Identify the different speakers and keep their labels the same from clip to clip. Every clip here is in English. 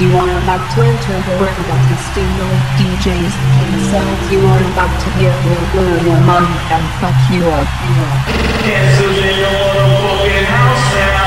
Speaker 1: You are about to enter the world of the Stimulant DJs themselves. You are about to hear will blow your mind and fuck you up.
Speaker 2: Can't you in your fucking house now.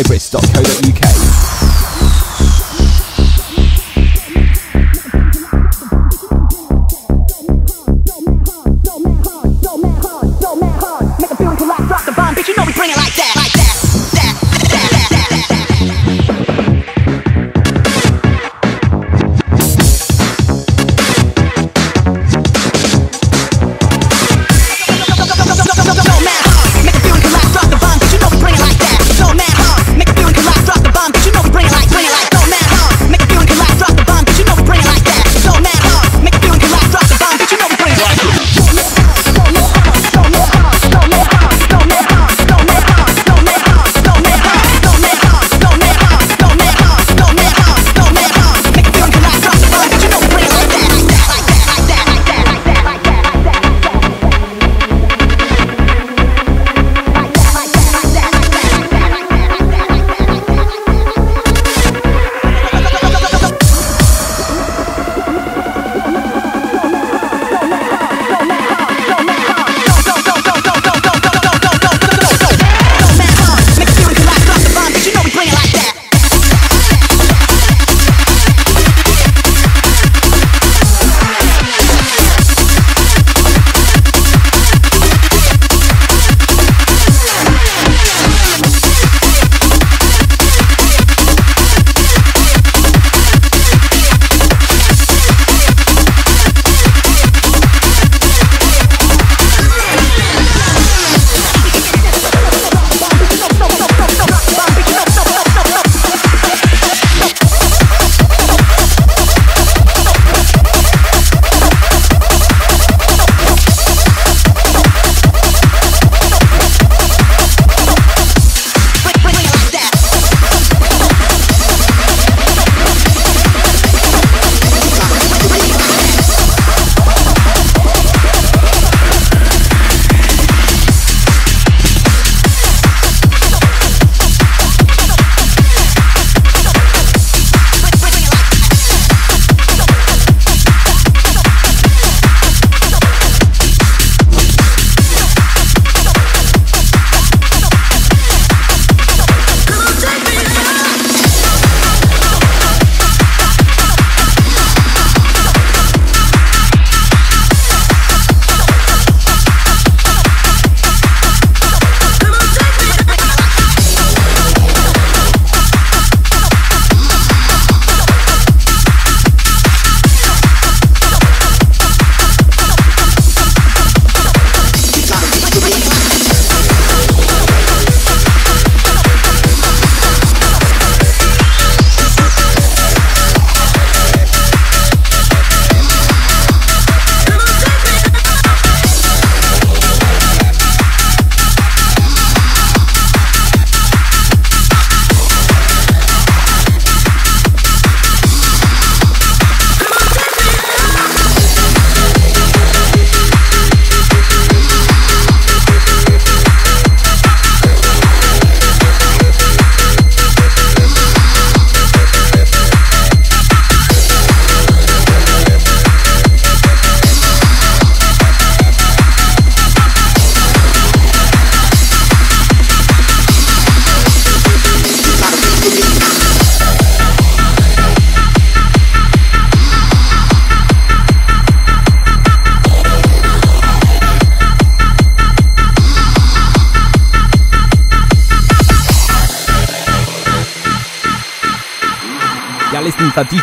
Speaker 3: djbrisk.co.uk.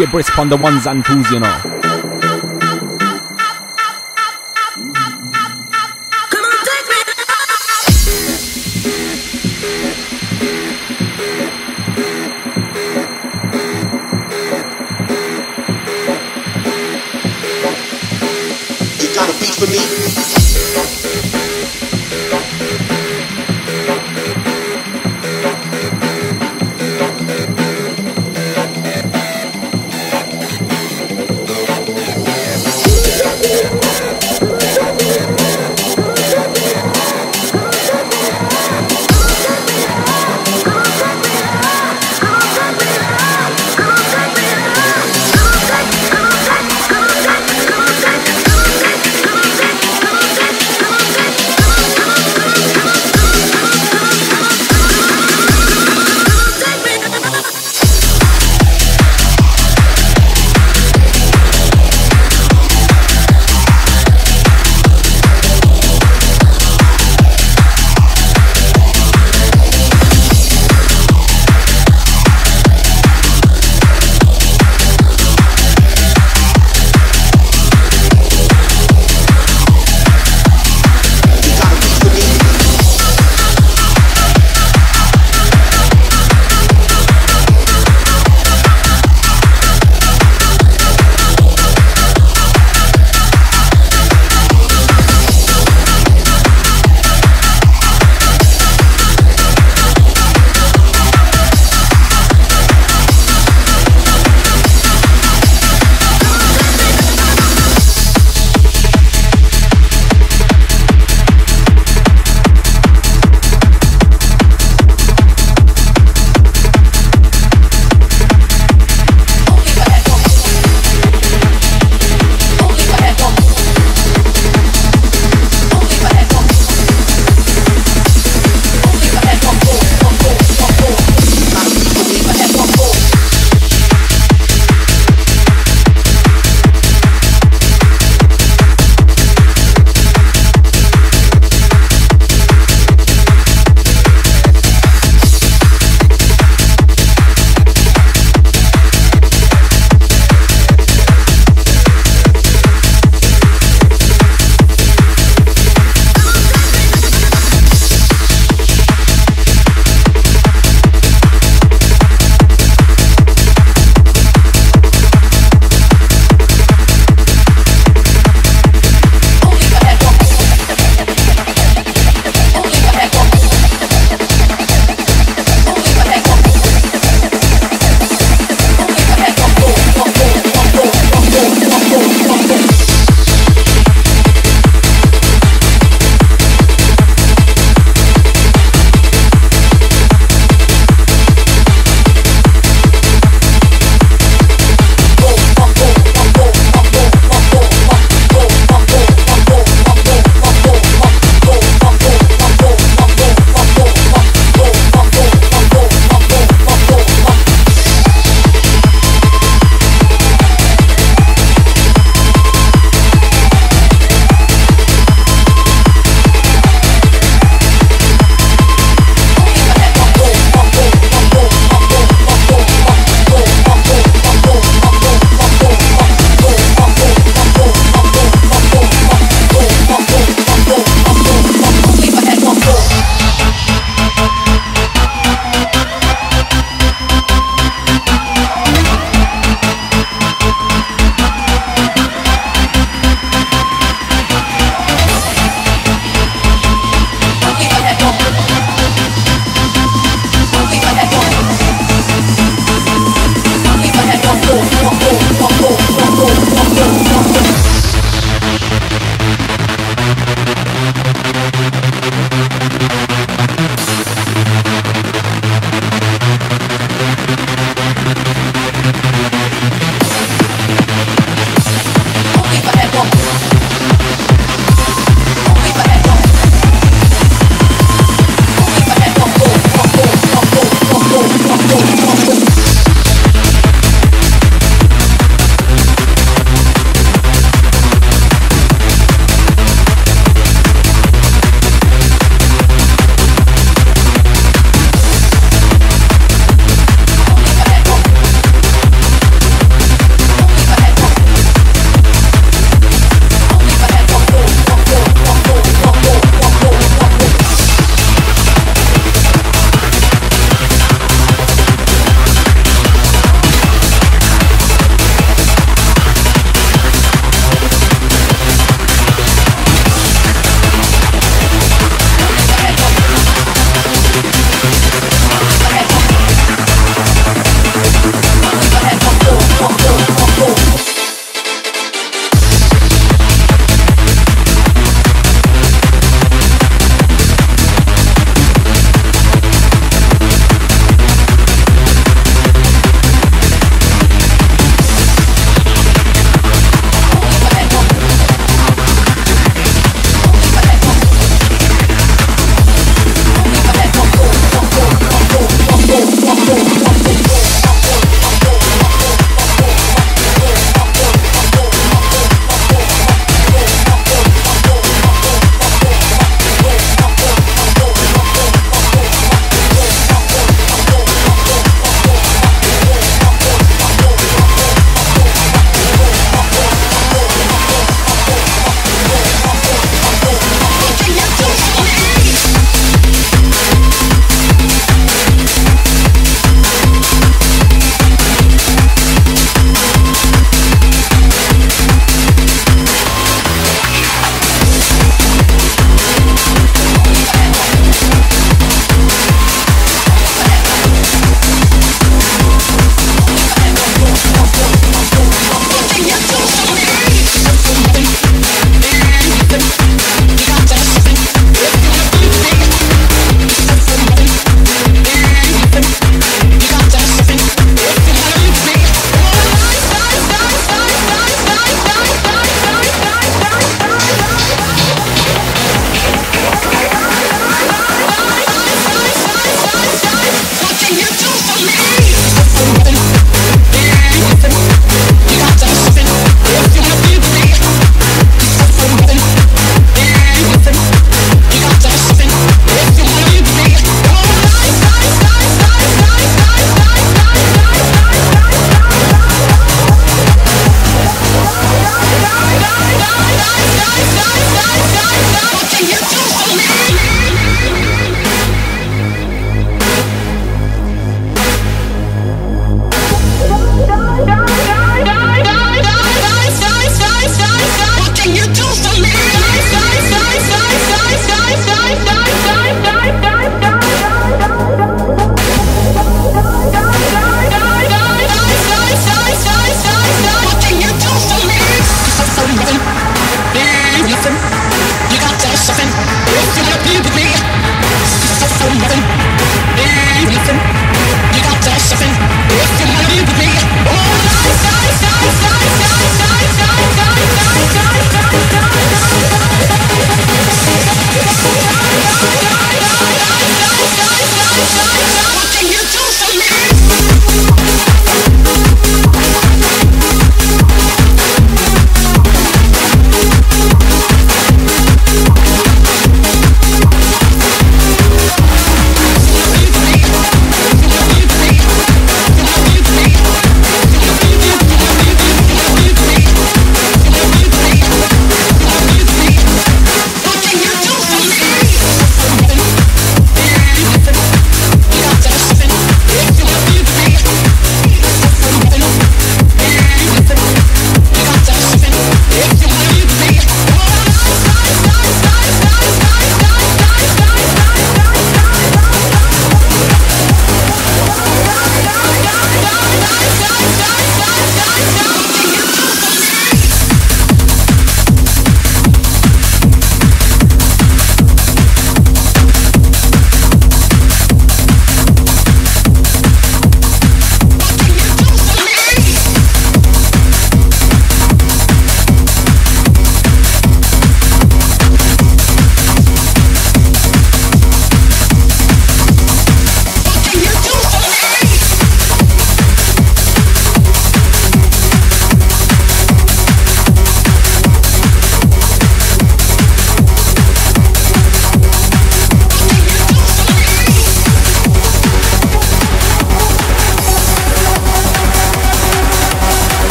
Speaker 3: DJ Brisk on the ones and twos, you know.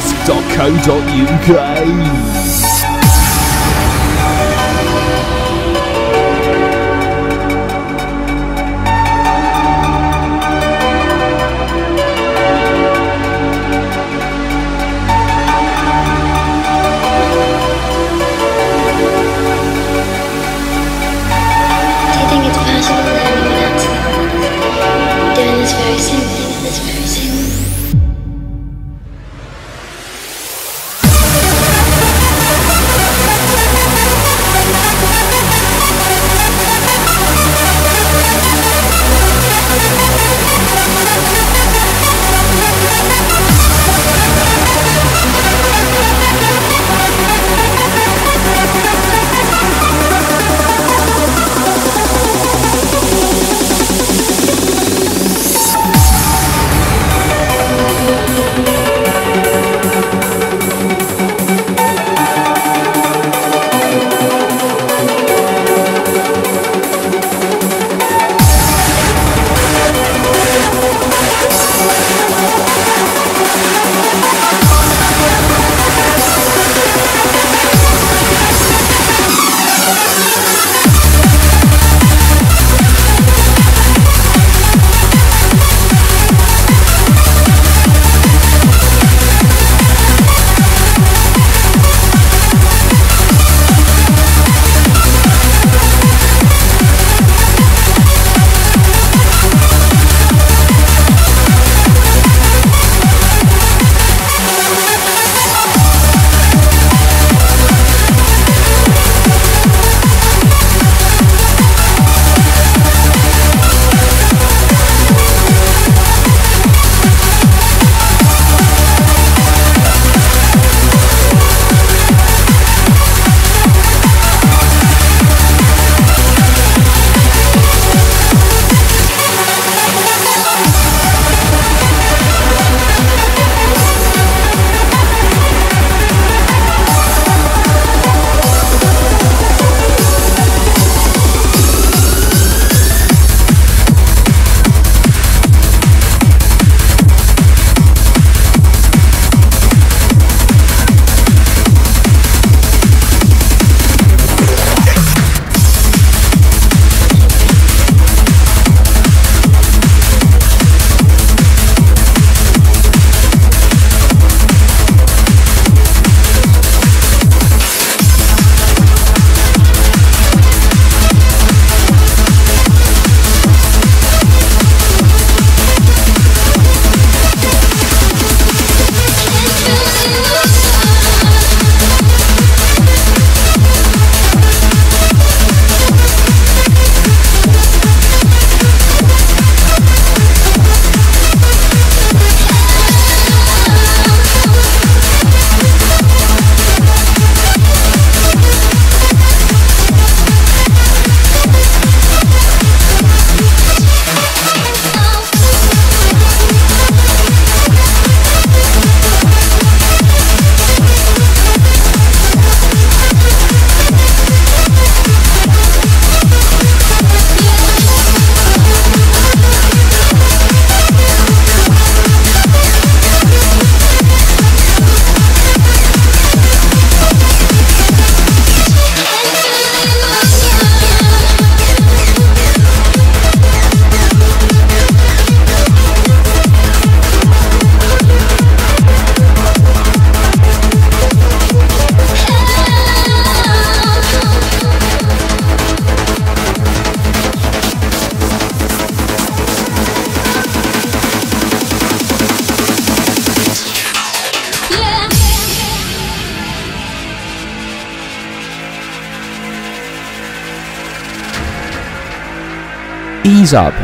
Speaker 3: djbrisk.co.uk.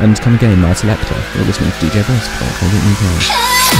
Speaker 3: and come again, my selector. You're listening to DJ Brisk. UK.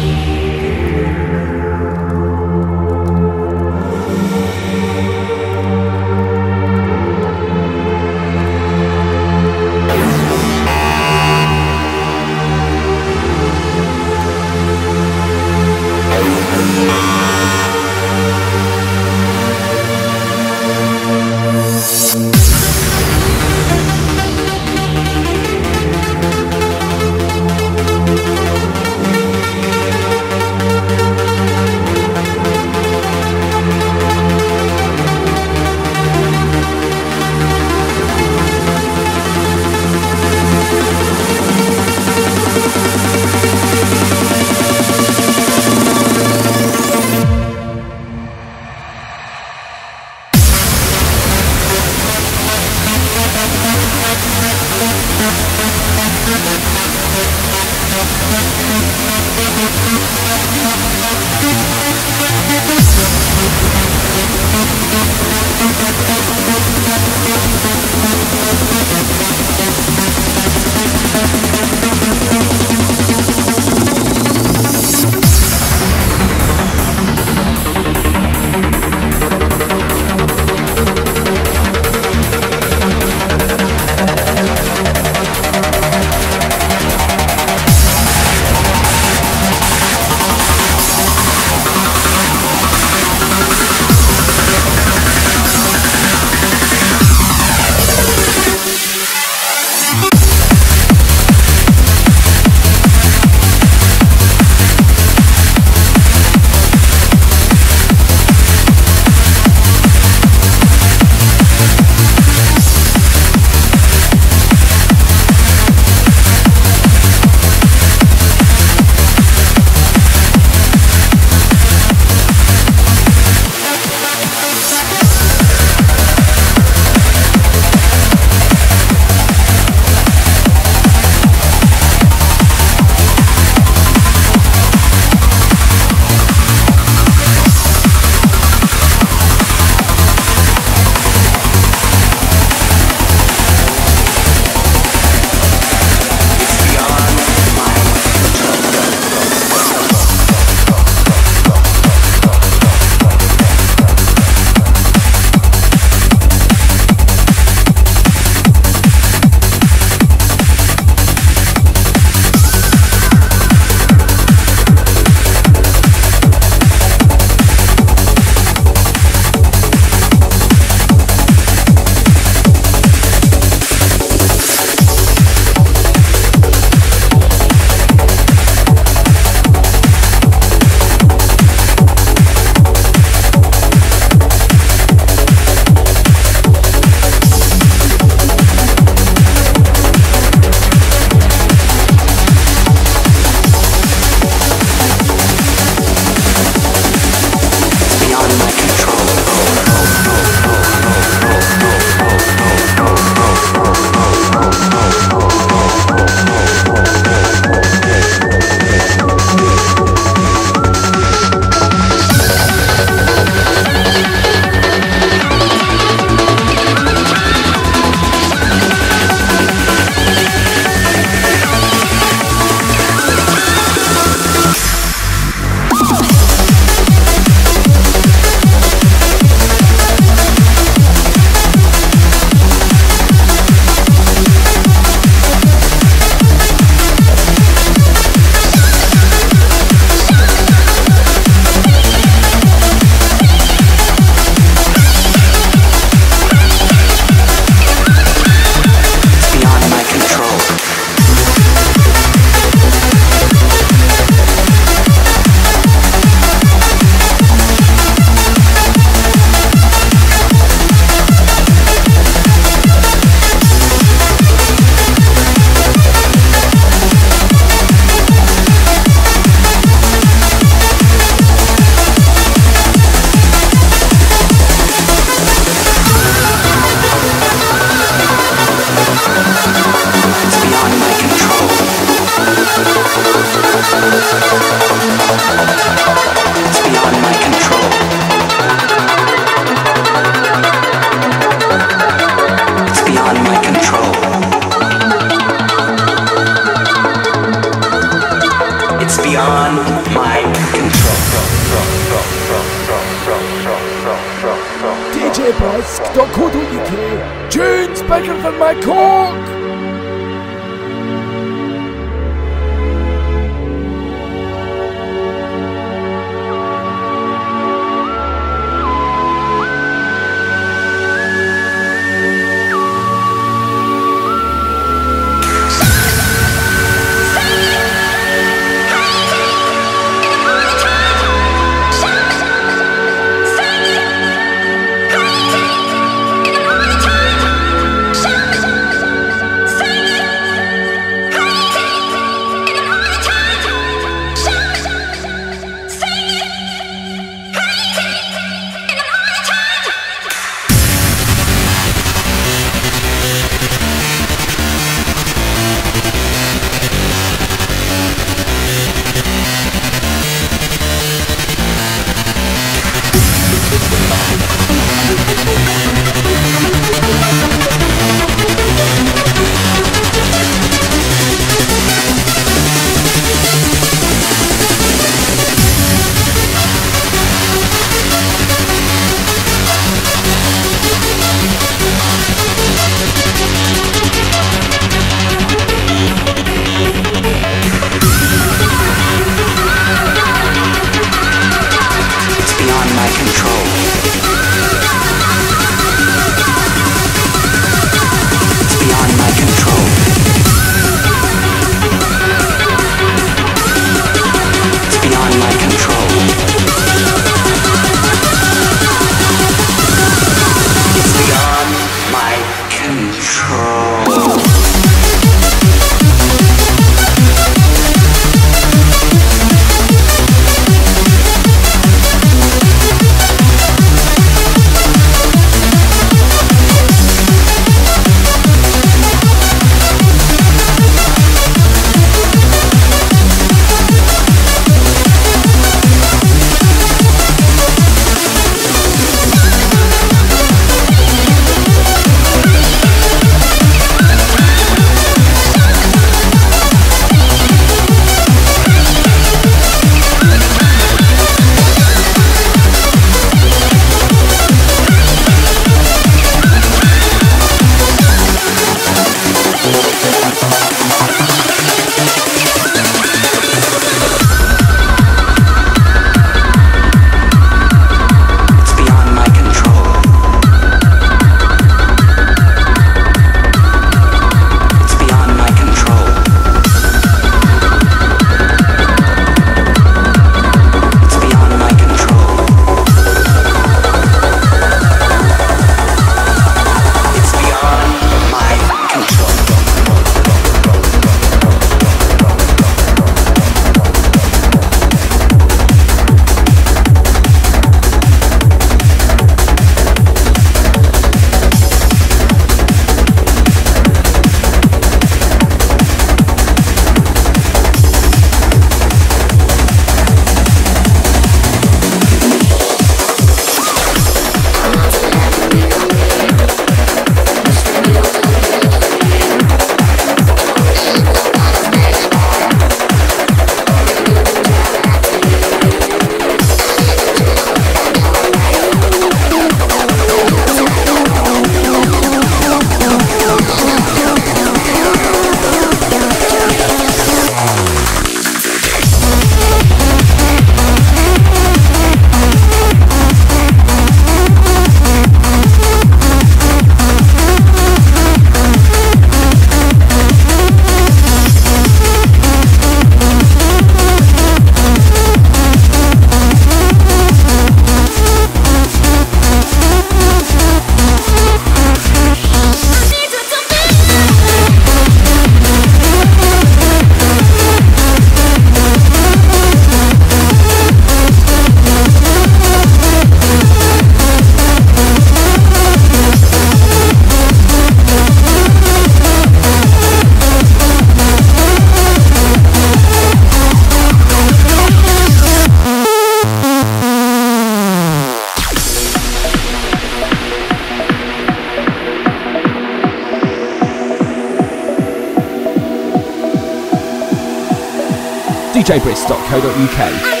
Speaker 4: djbrisk.co.uk.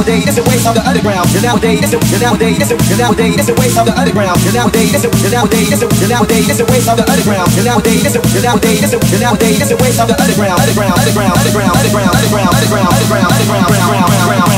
Speaker 5: nowadays, it's a waste of the underground. Nowadays, it's a, nowadays, it's a, nowadays, it's a waste of the underground. Nowadays, it's a, nowadays, it's a, nowadays, it's a waste of the underground. Nowadays, it's a, nowadays, it's a, nowadays, it's a waste of the underground. Underground, underground, underground, underground, underground, underground, underground, underground, underground, of the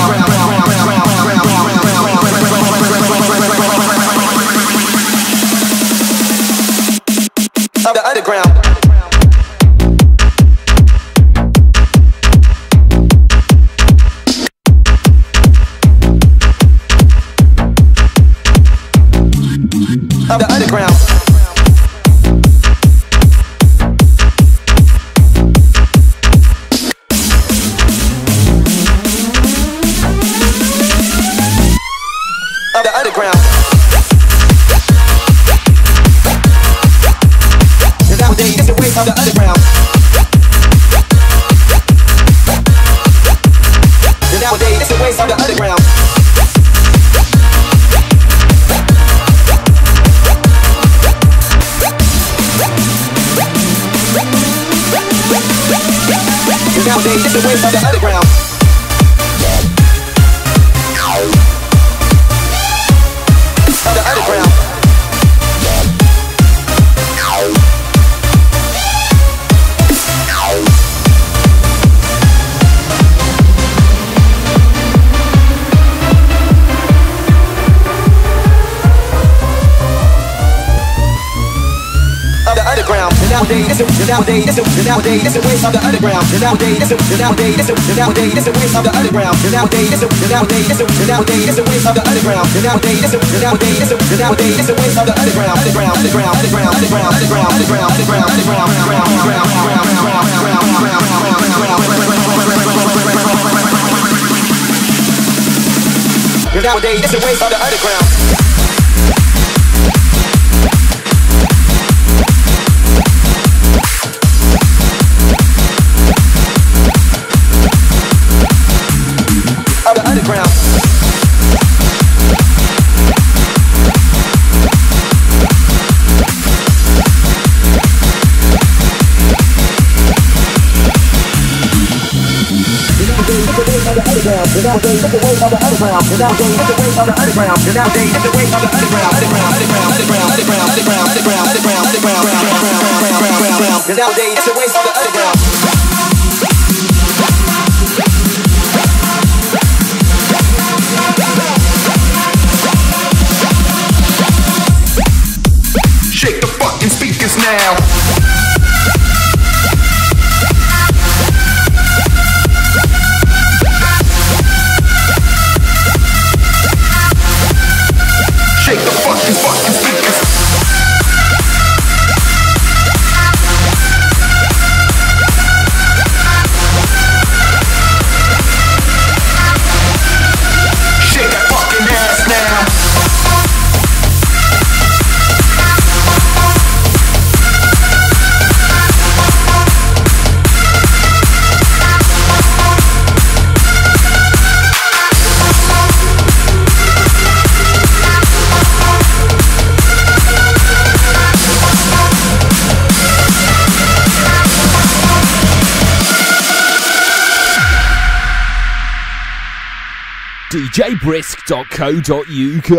Speaker 5: nowadays,
Speaker 3: djbrisk.co.uk.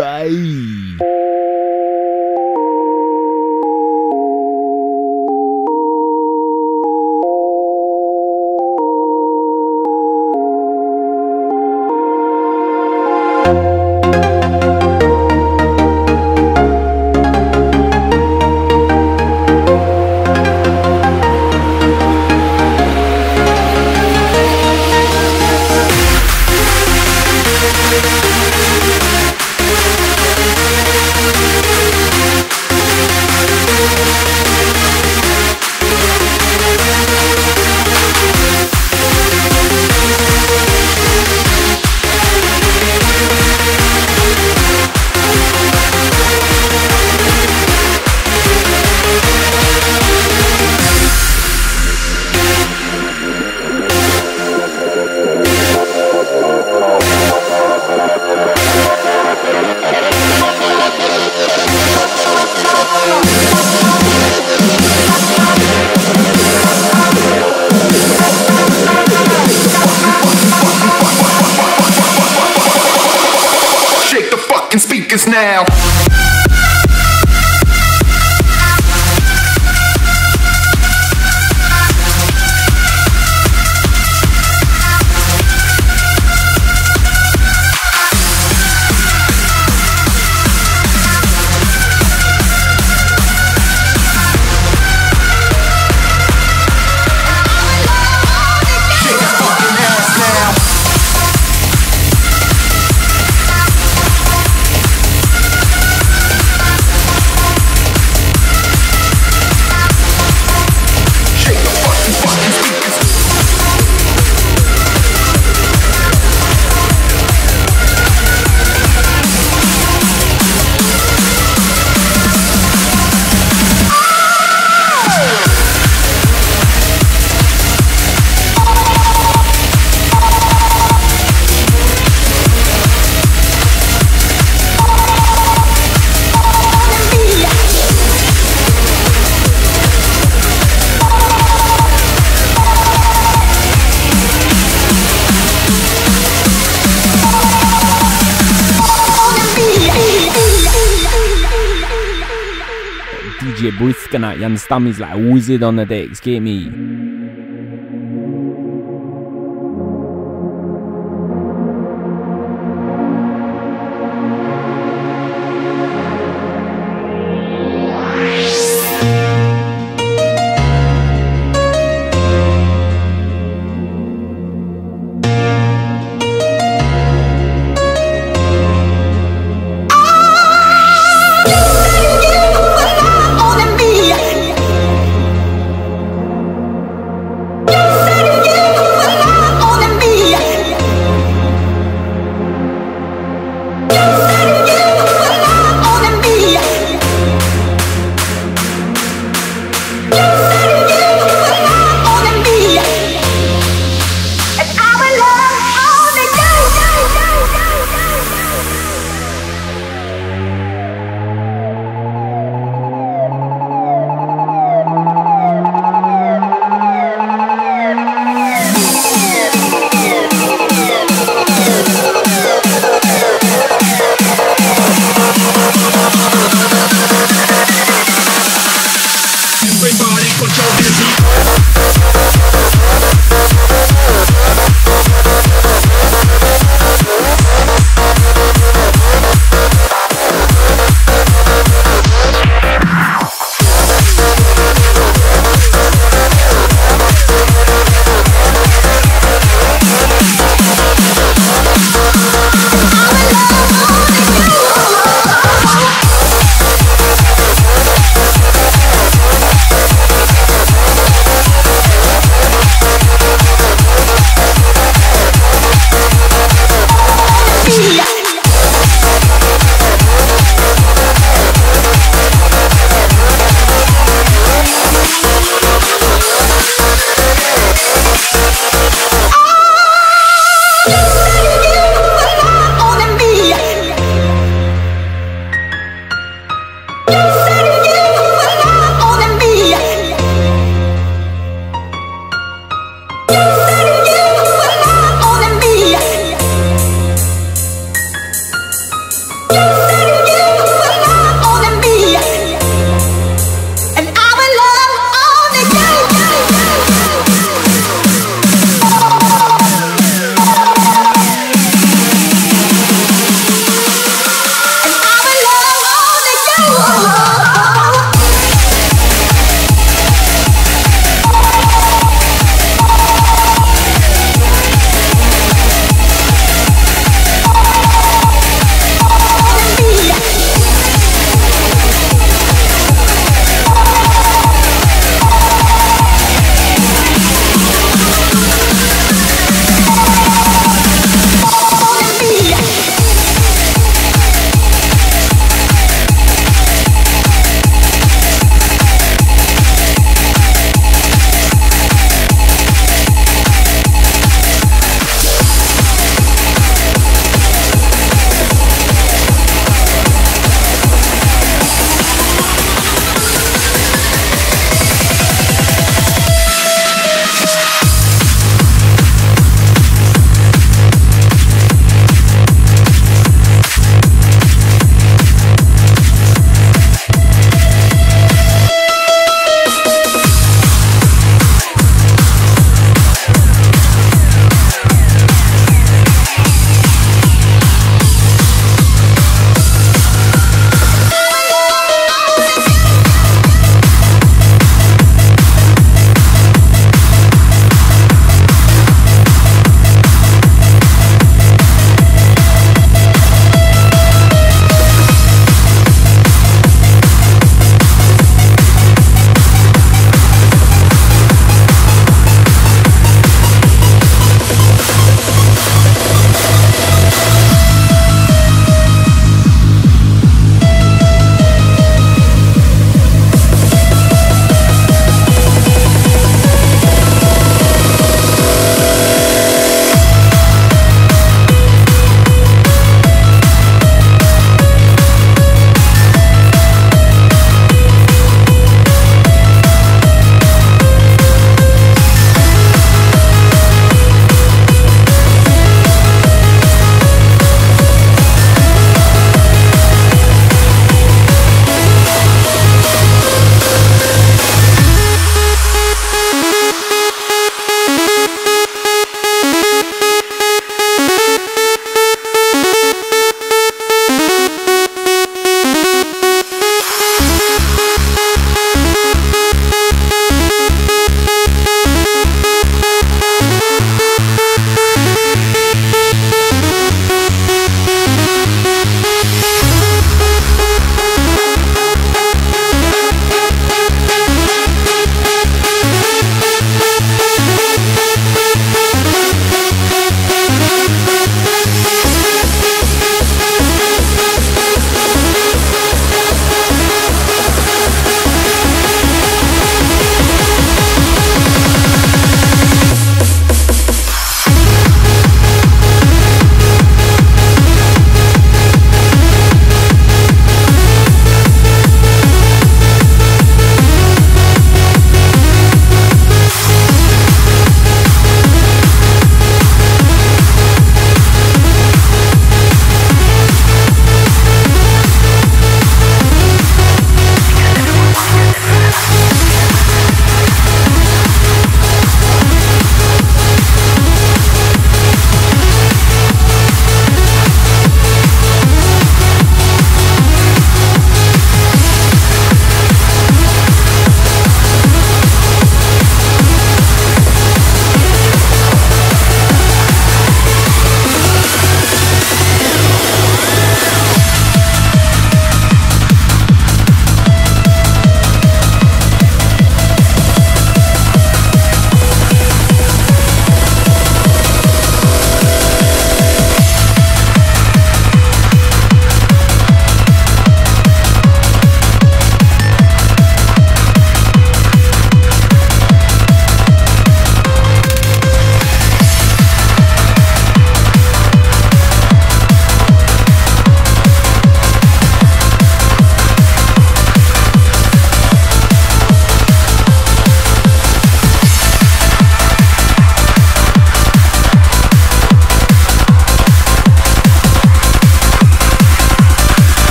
Speaker 3: You understand me? He's like a wizard on the decks. Get me?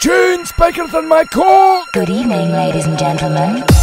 Speaker 6: Tunes bigger than my!
Speaker 7: Good evening, ladies and gentlemen.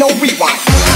Speaker 5: no rewind.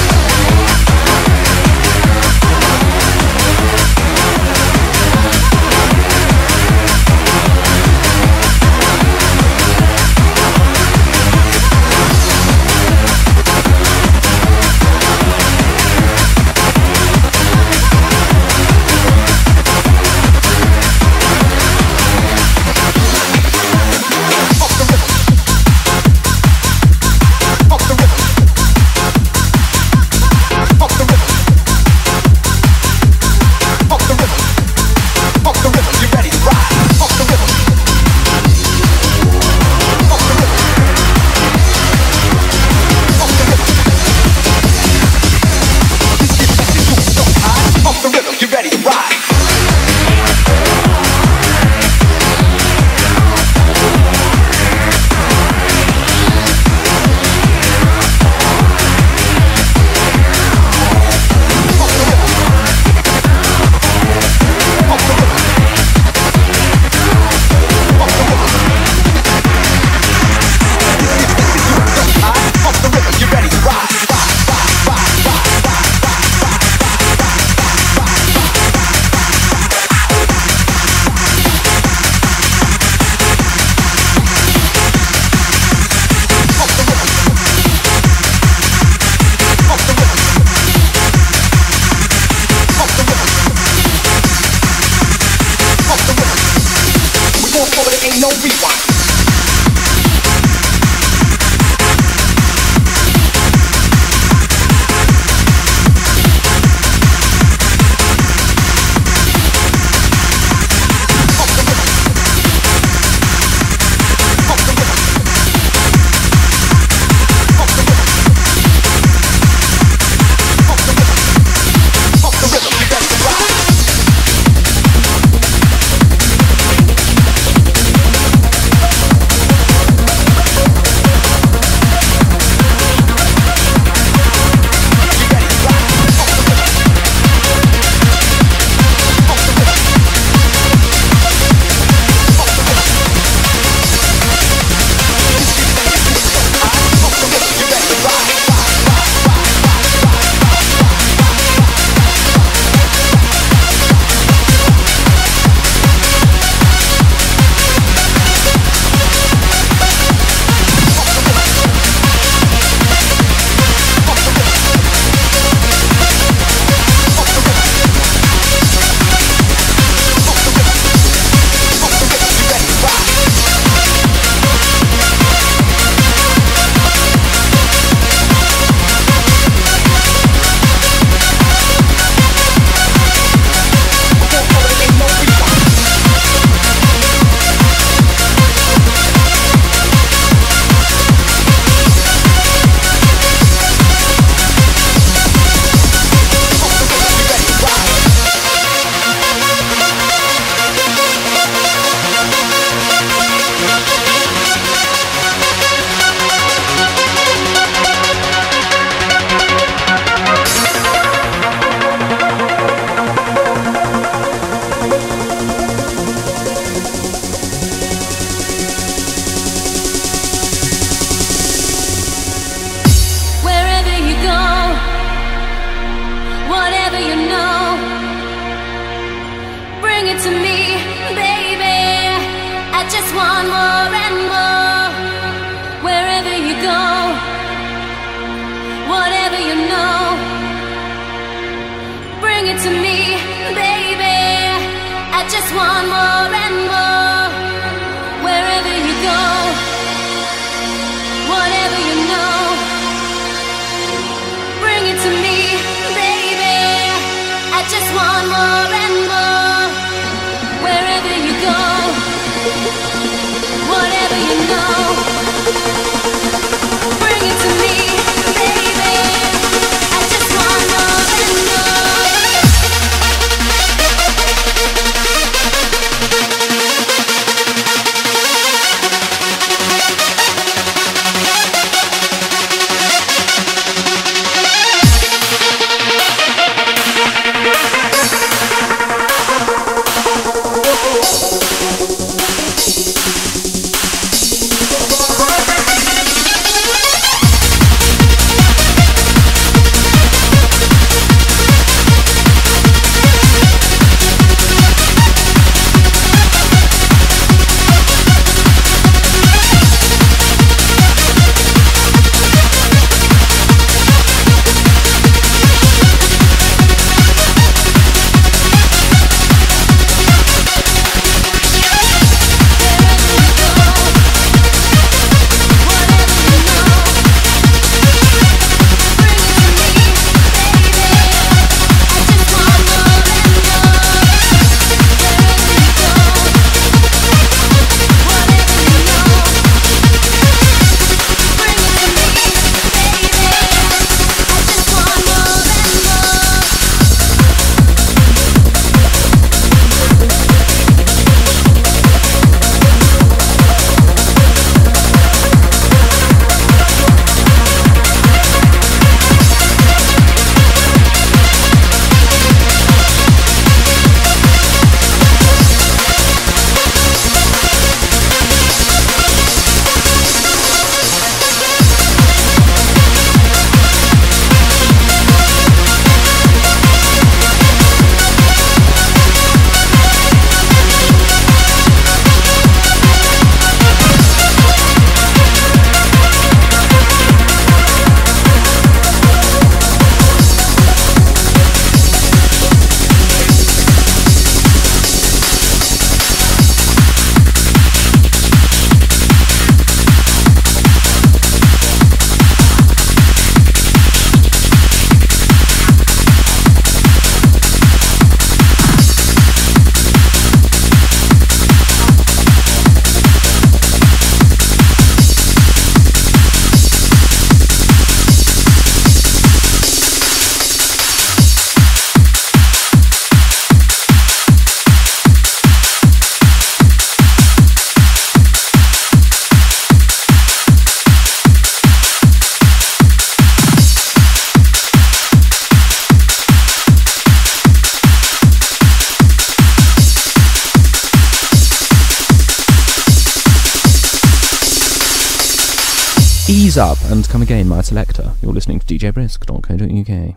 Speaker 3: My selector. You're listening to DJ Brisk.co.uk.